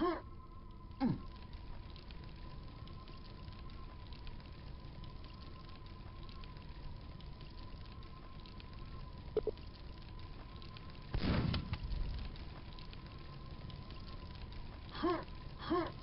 Huh. 哼。